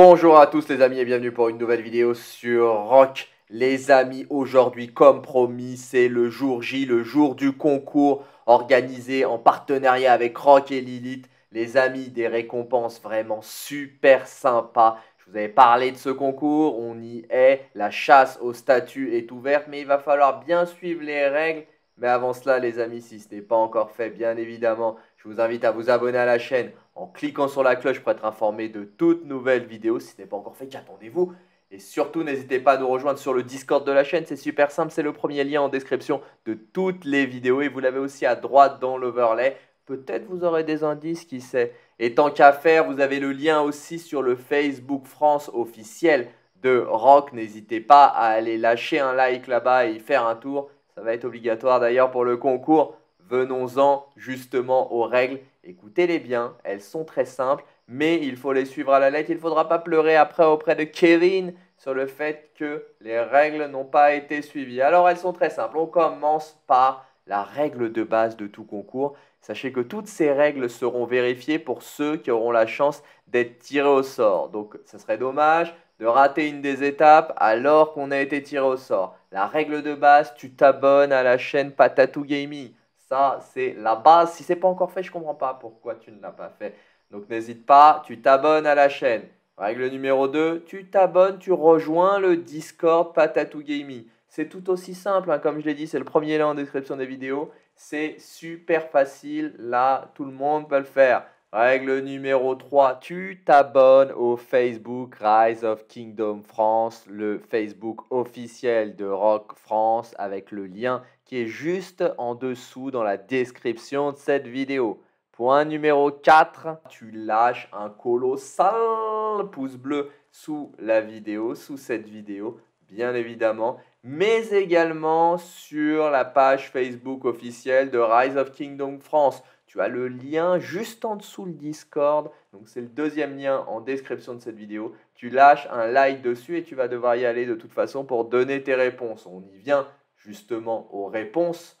Bonjour à tous les amis et bienvenue pour une nouvelle vidéo sur Rock. Les amis, aujourd'hui, comme promis, c'est le jour J, le jour du concours organisé en partenariat avec Rock et Lilith. Les amis, des récompenses vraiment super sympas. Je vous avais parlé de ce concours, on y est, la chasse au statut est ouverte, mais il va falloir bien suivre les règles. Mais avant cela, les amis, si ce n'est pas encore fait, bien évidemment, je vous invite à vous abonner à la chaîne en cliquant sur la cloche pour être informé de toutes nouvelles vidéos. Si ce n'est pas encore fait, qu'attendez-vous? Et surtout, n'hésitez pas à nous rejoindre sur le Discord de la chaîne. C'est super simple, c'est le premier lien en description de toutes les vidéos. Et vous l'avez aussi à droite dans l'overlay. Peut-être vous aurez des indices, qui sait. Et tant qu'à faire, vous avez le lien aussi sur le Facebook France officiel de Rock. N'hésitez pas à aller lâcher un like là-bas et y faire un tour. Ça va être obligatoire d'ailleurs pour le concours. Venons-en justement aux règles. Écoutez-les bien, elles sont très simples, mais il faut les suivre à la lettre. Il ne faudra pas pleurer après auprès de Kevin sur le fait que les règles n'ont pas été suivies. Alors elles sont très simples. On commence par la règle de base de tout concours. Sachez que toutes ces règles seront vérifiées pour ceux qui auront la chance d'être tirés au sort. Donc ce serait dommage de rater une des étapes alors qu'on a été tiré au sort. La règle de base, tu t'abonnes à la chaîne Patatou Gaming. Ça, c'est la base. Si ce n'est pas encore fait, je ne comprends pas pourquoi tu ne l'as pas fait. Donc n'hésite pas, tu t'abonnes à la chaîne. Règle numéro 2, tu t'abonnes, tu rejoins le Discord Patatou Gaming. C'est tout aussi simple, hein. comme je l'ai dit, c'est le premier lien en description des vidéos. C'est super facile, là, tout le monde peut le faire. Règle numéro 3, tu t'abonnes au Facebook Rise of Kingdom France, le Facebook officiel de Rock France avec le lien qui est juste en dessous dans la description de cette vidéo. Point numéro 4, tu lâches un colossal pouce bleu sous la vidéo, sous cette vidéo, bien évidemment, mais également sur la page Facebook officielle de Rise of Kingdom France. Tu as le lien juste en dessous le Discord. Donc c'est le deuxième lien en description de cette vidéo. Tu lâches un like dessus et tu vas devoir y aller de toute façon pour donner tes réponses. On y vient justement aux réponses.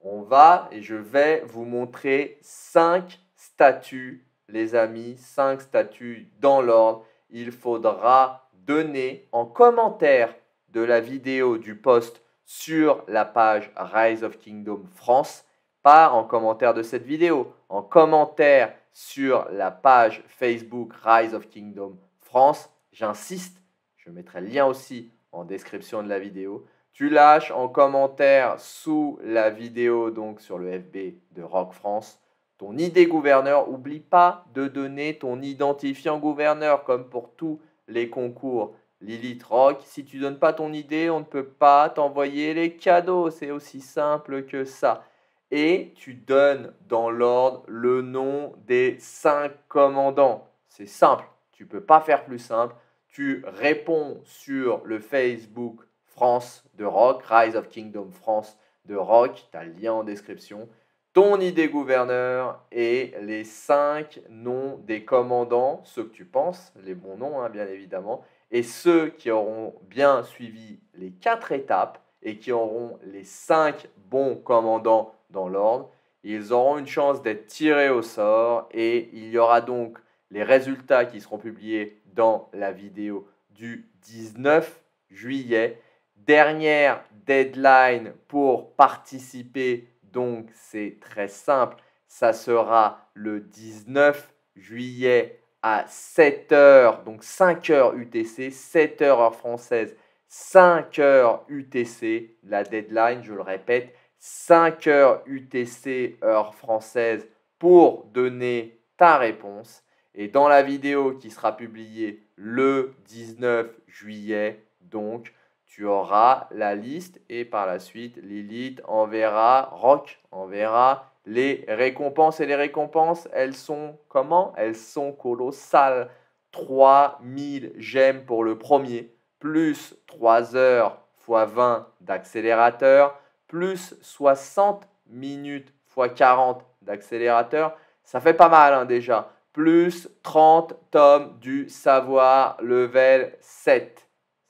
On va et je vais vous montrer cinq statuts, les amis, cinq statuts dans l'ordre. Il faudra donner en commentaire de la vidéo du post sur la page Rise of Kingdom France pas en commentaire de cette vidéo, en commentaire sur la page Facebook Rise of Kingdom France. J'insiste, je mettrai le lien aussi en description de la vidéo. Tu lâches en commentaire sous la vidéo, donc sur le FB de Rock France, ton ID gouverneur. Oublie pas de donner ton identifiant gouverneur, comme pour tous les concours Lilith Rock. Si tu donnes pas ton ID, on ne peut pas t'envoyer les cadeaux. C'est aussi simple que ça et tu donnes dans l'ordre le nom des cinq commandants. C'est simple, tu ne peux pas faire plus simple. Tu réponds sur le Facebook France de Rock, Rise of Kingdom France de Rock, tu as le lien en description, ton idée gouverneur et les cinq noms des commandants, ceux que tu penses, les bons noms hein, bien évidemment, et ceux qui auront bien suivi les quatre étapes et qui auront les cinq bons commandants dans l'ordre. Ils auront une chance d'être tirés au sort et il y aura donc les résultats qui seront publiés dans la vidéo du 19 juillet. Dernière deadline pour participer, donc c'est très simple, ça sera le 19 juillet à 7h, donc 5h UTC, 7h heure française, 5h UTC, la deadline, je le répète, 5 heures UTC, heure française, pour donner ta réponse. Et dans la vidéo qui sera publiée le 19 juillet, donc, tu auras la liste et par la suite, Lilith enverra, Rock enverra les récompenses. Et les récompenses, elles sont comment? Elles sont colossales. 3000 gemmes pour le premier, plus 3 heures x 20 d'accélérateur, plus 60 minutes x 40 d'accélérateur, ça fait pas mal hein, déjà. Plus 30 tomes du savoir level 7.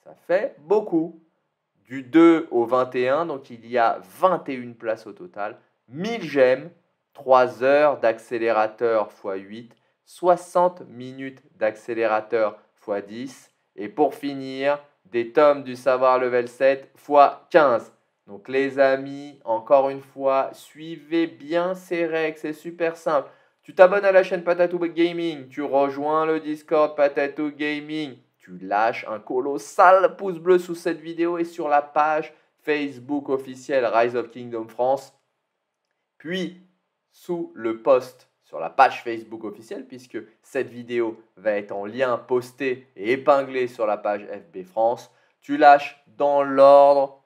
Ça fait beaucoup. Du 2 au 21, donc il y a 21 places au total. 1000 gemmes, 3 heures d'accélérateur x 8, 60 minutes d'accélérateur x 10. Et pour finir, des tomes du savoir level 7 x 15. Donc les amis, encore une fois, suivez bien ces règles, c'est super simple. Tu t'abonnes à la chaîne Patatou Gaming, tu rejoins le Discord Patatou Gaming, tu lâches un colossal pouce bleu sous cette vidéo et sur la page Facebook officielle Rise of Kingdom France, puis sous le post sur la page Facebook officielle, puisque cette vidéo va être en lien posté et épinglé sur la page FB France. Tu lâches dans l'ordre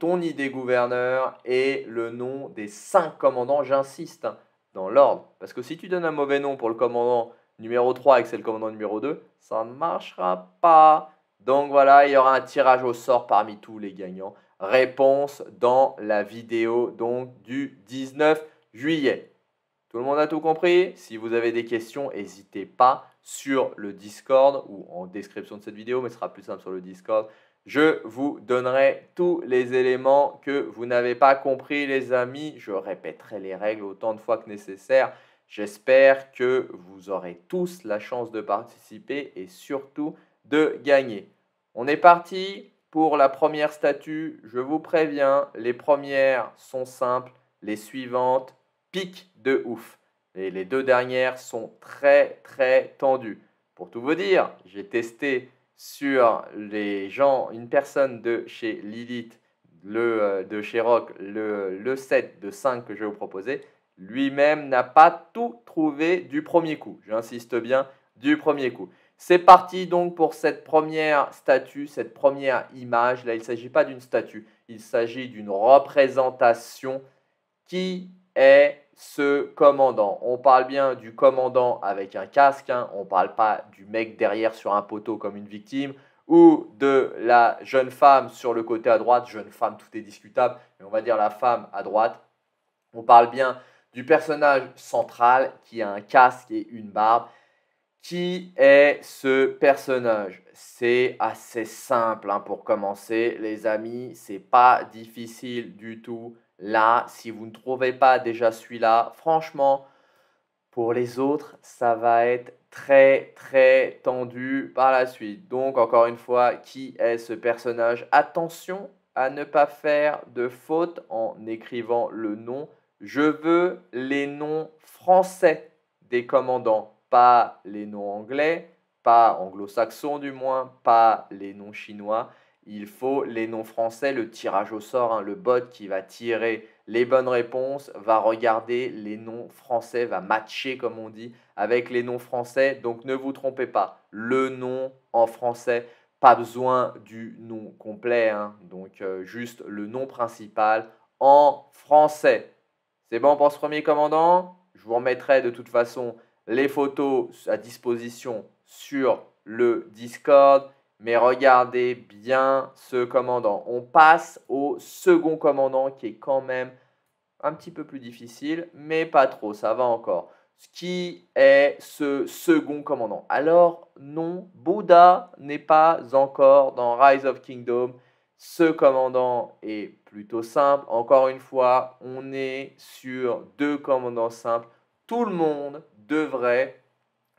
ton idée gouverneur et le nom des cinq commandants, j'insiste, dans l'ordre. Parce que si tu donnes un mauvais nom pour le commandant numéro 3 et que c'est le commandant numéro 2, ça ne marchera pas. Donc voilà, il y aura un tirage au sort parmi tous les gagnants. Réponse dans la vidéo donc du 19 juillet. Tout le monde a tout compris? Si vous avez des questions, n'hésitez pas sur le Discord ou en description de cette vidéo, mais ce sera plus simple sur le Discord. Je vous donnerai tous les éléments que vous n'avez pas compris, les amis. Je répéterai les règles autant de fois que nécessaire. J'espère que vous aurez tous la chance de participer et surtout de gagner. On est parti pour la première statue. Je vous préviens, les premières sont simples, les suivantes piquent de ouf. Et les deux dernières sont très très tendues. Pour tout vous dire, j'ai testé sur les gens, une personne de chez Lilith, le, euh, de chez Rock, le, le set de 5 que je vais vous proposer, lui-même n'a pas tout trouvé du premier coup. J'insiste bien, du premier coup. C'est parti donc pour cette première statue, cette première image. Là, il ne s'agit pas d'une statue, il s'agit d'une représentation qui est ce commandant. On parle bien du commandant avec un casque, hein. on ne parle pas du mec derrière sur un poteau comme une victime, ou de la jeune femme sur le côté à droite, jeune femme, tout est discutable, mais on va dire la femme à droite. On parle bien personnage central qui a un casque et une barbe. Qui est ce personnage? C'est assez simple hein, pour commencer, les amis. C'est pas difficile du tout. Là, si vous ne trouvez pas déjà celui-là, franchement, pour les autres, ça va être très très tendu par la suite. Donc, encore une fois, qui est ce personnage? Attention à ne pas faire de faute en écrivant le nom. Je veux les noms français des commandants, pas les noms anglais, pas anglo-saxons du moins, pas les noms chinois il faut les noms français, le tirage au sort, hein, le bot qui va tirer les bonnes réponses, va regarder les noms français, va matcher comme on dit avec les noms français. Donc ne vous trompez pas, le nom en français, pas besoin du nom complet, hein. donc euh, juste le nom principal en français. C'est bon pour ce premier commandant? Je vous remettrai de toute façon les photos à disposition sur le Discord. Mais regardez bien ce commandant. On passe au second commandant qui est quand même un petit peu plus difficile, mais pas trop, ça va encore. Qui est ce second commandant? Alors non, Bouddha n'est pas encore dans Rise of Kingdom. Ce commandant est plutôt simple. Encore une fois, on est sur deux commandants simples. Tout le monde devrait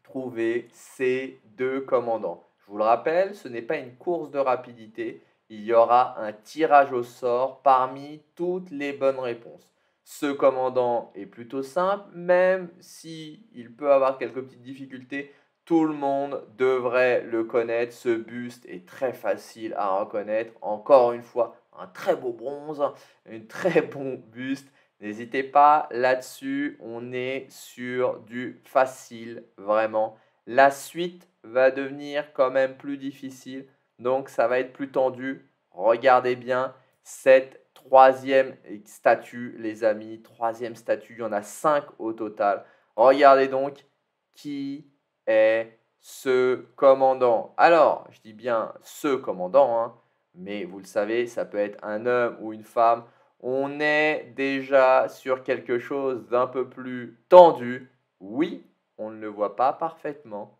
trouver ces deux commandants. Je vous le rappelle, ce n'est pas une course de rapidité. Il y aura un tirage au sort parmi toutes les bonnes réponses. Ce commandant est plutôt simple, même si il peut avoir quelques petites difficultés. Tout le monde devrait le connaître. Ce buste est très facile à reconnaître. Encore une fois, un très beau bronze, un très bon buste. N'hésitez pas là-dessus. On est sur du facile, vraiment. La suite va devenir quand même plus difficile. Donc ça va être plus tendu. Regardez bien cette troisième statue, les amis. Troisième statue, il y en a cinq au total. Regardez donc qui est ce commandant. Alors, je dis bien ce commandant, hein, mais vous le savez, ça peut être un homme ou une femme. On est déjà sur quelque chose d'un peu plus tendu. Oui, on ne le voit pas parfaitement,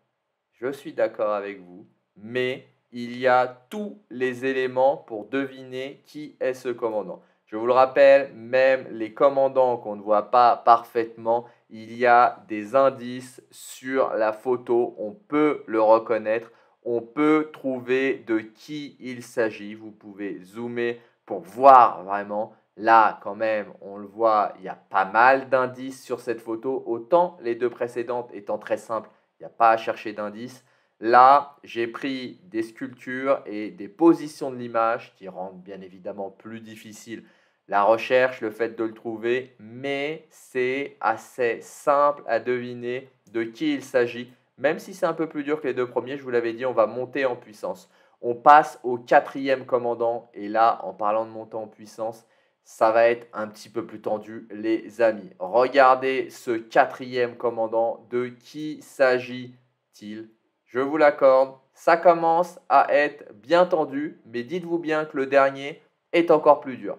je suis d'accord avec vous, mais il y a tous les éléments pour deviner qui est ce commandant. Je vous le rappelle, même les commandants qu'on ne voit pas parfaitement, il y a des indices sur la photo, on peut le reconnaître, on peut trouver de qui il s'agit. Vous pouvez zoomer pour voir vraiment. Là, quand même, on le voit, il y a pas mal d'indices sur cette photo. Autant les deux précédentes étant très simples, il n'y a pas à chercher d'indices. Là, j'ai pris des sculptures et des positions de l'image qui rendent bien évidemment plus difficile la recherche, le fait de le trouver, mais c'est assez simple à deviner de qui il s'agit. Même si c'est un peu plus dur que les deux premiers, je vous l'avais dit, on va monter en puissance. On passe au quatrième commandant, et là, en parlant de monter en puissance, ça va être un petit peu plus tendu, les amis. Regardez ce quatrième commandant, de qui s'agit-il? Je vous l'accorde, ça commence à être bien tendu, mais dites-vous bien que le dernier est encore plus dur.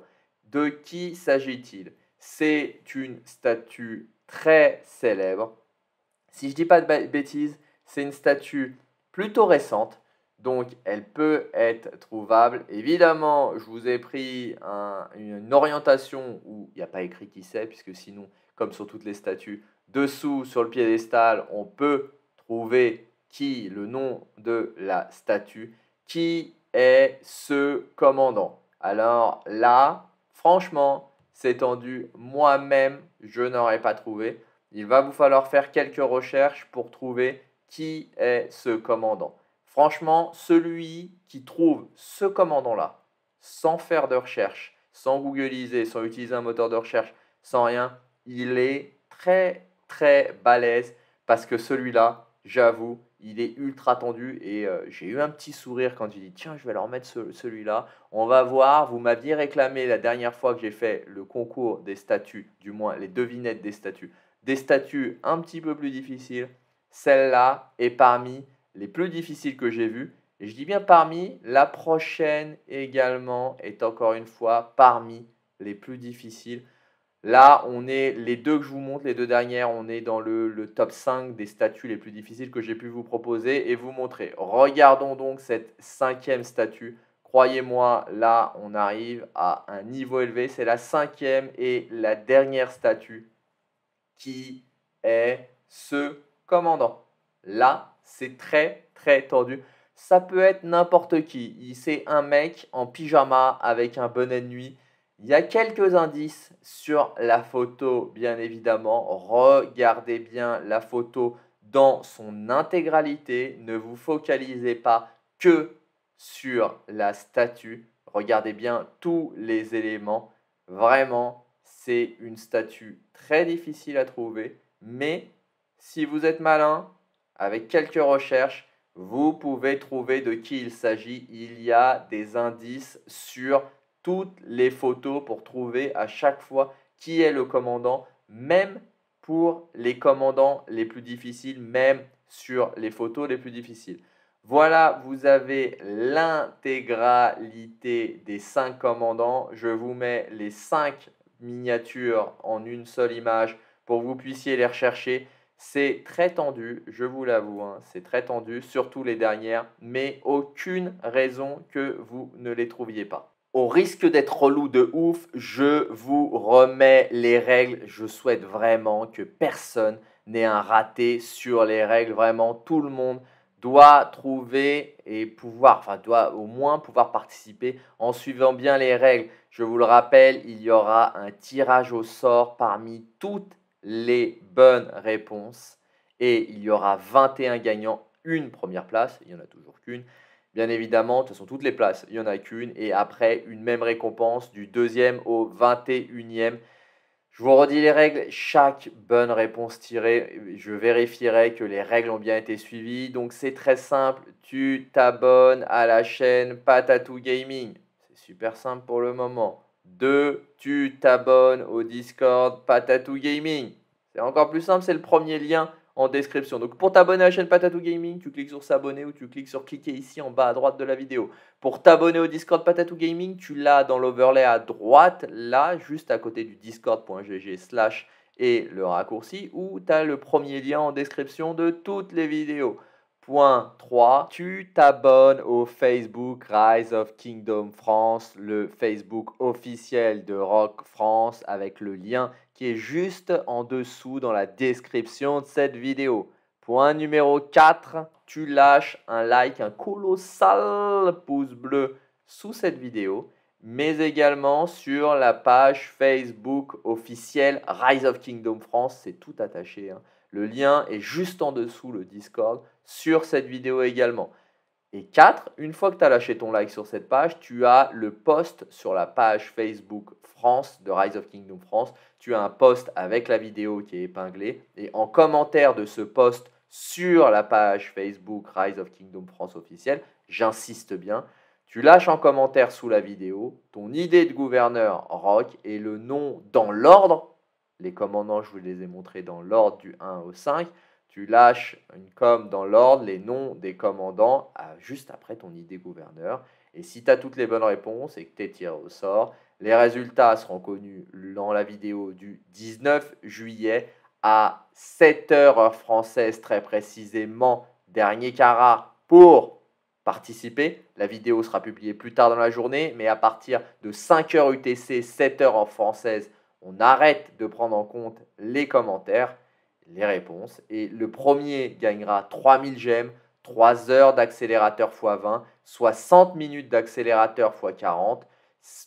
De qui s'agit-il? C'est une statue très célèbre si je ne dis pas de bêtises, c'est une statue plutôt récente, donc elle peut être trouvable. Évidemment, je vous ai pris une orientation où il n'y a pas écrit qui c'est, puisque sinon, comme sur toutes les statues, dessous sur le piédestal, on peut trouver qui, le nom de la statue, qui est ce commandant? Alors là, franchement, c'est tendu, moi-même, je n'aurais pas trouvé. Il va vous falloir faire quelques recherches pour trouver qui est ce commandant. Franchement, celui qui trouve ce commandant-là, sans faire de recherche, sans googliser, sans utiliser un moteur de recherche, sans rien, il est très très balèze parce que celui-là, j'avoue, il est ultra tendu et euh, j'ai eu un petit sourire quand j'ai dit tiens je vais leur mettre celui-là. On va voir, vous m'aviez réclamé la dernière fois que j'ai fait le concours des statues, du moins les devinettes des statues, des statues un petit peu plus difficiles. Celle-là est parmi les plus difficiles que j'ai vues. Et je dis bien parmi, la prochaine également est encore une fois parmi les plus difficiles. Là, on est les deux que je vous montre, les deux dernières, on est dans le, le top 5 des statues les plus difficiles que j'ai pu vous proposer et vous montrer. Regardons donc cette cinquième statue. Croyez-moi, là, on arrive à un niveau élevé. C'est la cinquième et la dernière statue qui est ce commandant. Là, c'est très très tendu. Ça peut être n'importe qui. C'est un mec en pyjama avec un bonnet de nuit. Il y a quelques indices sur la photo, bien évidemment. Regardez bien la photo dans son intégralité. Ne vous focalisez pas que sur la statue. Regardez bien tous les éléments. Vraiment, c'est une statue très difficile à trouver, mais si vous êtes malin, avec quelques recherches, vous pouvez trouver de qui il s'agit. Il y a des indices sur toutes les photos pour trouver à chaque fois qui est le commandant, même pour les commandants les plus difficiles, même sur les photos les plus difficiles. Voilà, vous avez l'intégralité des cinq commandants. Je vous mets les cinq miniatures en une seule image pour que vous puissiez les rechercher. C'est très tendu, je vous l'avoue, hein, c'est très tendu, surtout les dernières, mais aucune raison que vous ne les trouviez pas. Au risque d'être relou de ouf, je vous remets les règles. Je souhaite vraiment que personne n'ait un raté sur les règles. Vraiment, tout le monde doit trouver et pouvoir, enfin doit au moins pouvoir participer en suivant bien les règles. Je vous le rappelle, il y aura un tirage au sort parmi toutes les bonnes réponses et il y aura 21 gagnants, une première place, il n'y en a toujours qu'une. Bien évidemment, de toute façon, toutes les places, il n'y en a qu'une. Et après, une même récompense du deuxième au 21e. Je vous redis les règles. Chaque bonne réponse tirée, je vérifierai que les règles ont bien été suivies. Donc c'est très simple. Tu t'abonnes à la chaîne Patatou Gaming. C'est super simple pour le moment. Deux, tu t'abonnes au Discord Patatou Gaming. C'est encore plus simple, c'est le premier lien en description. Donc pour t'abonner à la chaîne Patatou Gaming, tu cliques sur s'abonner ou tu cliques sur cliquer ici en bas à droite de la vidéo. Pour t'abonner au Discord Patatou Gaming, tu l'as dans l'overlay à droite, là, juste à côté du discord.gg slash et le raccourci, où tu as le premier lien en description de toutes les vidéos. Point 3, tu t'abonnes au Facebook Rise of Kingdom France, le Facebook officiel de Rock France, avec le lien qui est juste en dessous dans la description de cette vidéo. Point numéro 4, tu lâches un like, un colossal pouce bleu sous cette vidéo, mais également sur la page Facebook officielle Rise of Kingdom France, c'est tout attaché. Hein. Le lien est juste en dessous, le Discord, sur cette vidéo également. Et 4, une fois que tu as lâché ton like sur cette page, tu as le post sur la page Facebook France de Rise of Kingdom France. Tu as un post avec la vidéo qui est épinglée. Et en commentaire de ce post sur la page Facebook Rise of Kingdom France officielle, j'insiste bien, tu lâches en commentaire sous la vidéo ton idée de gouverneur rock et le nom dans l'ordre. Les commandants, je vous les ai montrés dans l'ordre du 1 au 5 tu lâches une com dans l'ordre, les noms des commandants, juste après ton idée gouverneur. Et si tu as toutes les bonnes réponses et que tu es tiré au sort, les résultats seront connus dans la vidéo du 19 juillet à 7h heure française très précisément, dernier carat pour participer. La vidéo sera publiée plus tard dans la journée, mais à partir de 5h UTC, 7h en française, on arrête de prendre en compte les commentaires les réponses. Et le premier gagnera 3000 gemmes, 3 heures d'accélérateur x 20, 60 minutes d'accélérateur x 40,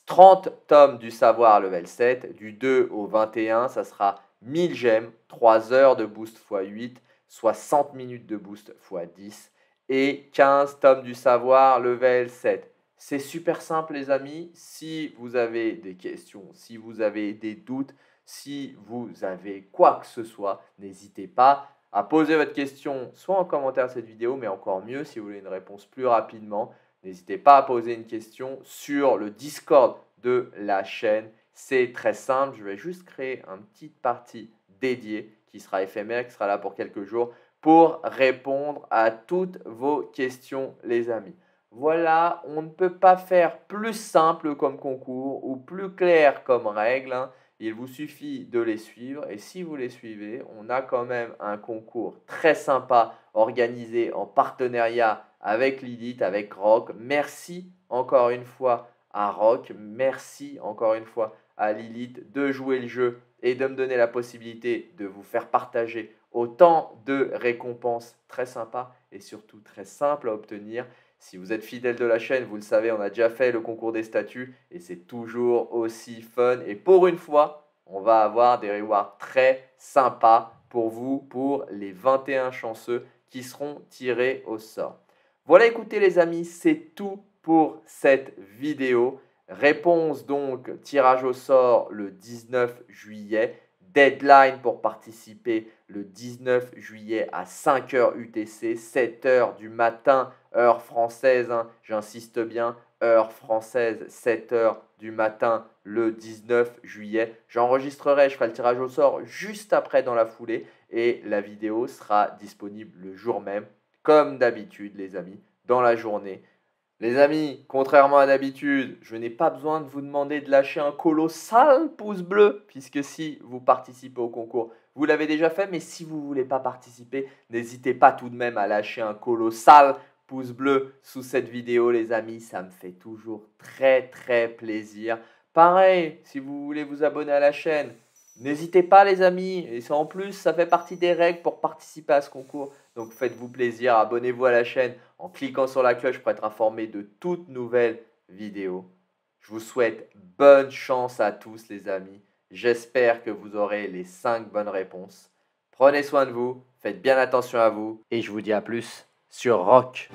30 tomes du savoir level 7, du 2 au 21, ça sera 1000 gemmes, 3 heures de boost x 8, 60 minutes de boost x 10 et 15 tomes du savoir level 7. C'est super simple les amis, si vous avez des questions, si vous avez des doutes, si vous avez quoi que ce soit, n'hésitez pas à poser votre question soit en commentaire de cette vidéo, mais encore mieux si vous voulez une réponse plus rapidement, n'hésitez pas à poser une question sur le Discord de la chaîne. C'est très simple, je vais juste créer une petite partie dédiée qui sera éphémère, qui sera là pour quelques jours, pour répondre à toutes vos questions les amis. Voilà, on ne peut pas faire plus simple comme concours ou plus clair comme règle. Hein. Il vous suffit de les suivre et si vous les suivez, on a quand même un concours très sympa organisé en partenariat avec Lilith, avec Rock. Merci encore une fois à Rock, merci encore une fois à Lilith de jouer le jeu et de me donner la possibilité de vous faire partager autant de récompenses très sympas et surtout très simples à obtenir. Si vous êtes fidèle de la chaîne, vous le savez, on a déjà fait le concours des statuts et c'est toujours aussi fun. Et pour une fois, on va avoir des rewards très sympas pour vous, pour les 21 chanceux qui seront tirés au sort. Voilà, écoutez les amis, c'est tout pour cette vidéo. Réponse donc, tirage au sort le 19 juillet. Deadline pour participer le 19 juillet à 5h UTC, 7h du matin, heure française, hein. j'insiste bien, heure française, 7h du matin le 19 juillet. J'enregistrerai, je ferai le tirage au sort juste après dans la foulée et la vidéo sera disponible le jour même, comme d'habitude les amis, dans la journée les amis, contrairement à d'habitude, je n'ai pas besoin de vous demander de lâcher un colossal pouce bleu, puisque si vous participez au concours, vous l'avez déjà fait, mais si vous ne voulez pas participer, n'hésitez pas tout de même à lâcher un colossal pouce bleu sous cette vidéo, les amis, ça me fait toujours très très plaisir. Pareil, si vous voulez vous abonner à la chaîne, N'hésitez pas les amis, et en plus ça fait partie des règles pour participer à ce concours. Donc faites-vous plaisir, abonnez-vous à la chaîne en cliquant sur la cloche pour être informé de toutes nouvelles vidéos. Je vous souhaite bonne chance à tous les amis. J'espère que vous aurez les 5 bonnes réponses. Prenez soin de vous, faites bien attention à vous et je vous dis à plus sur Rock.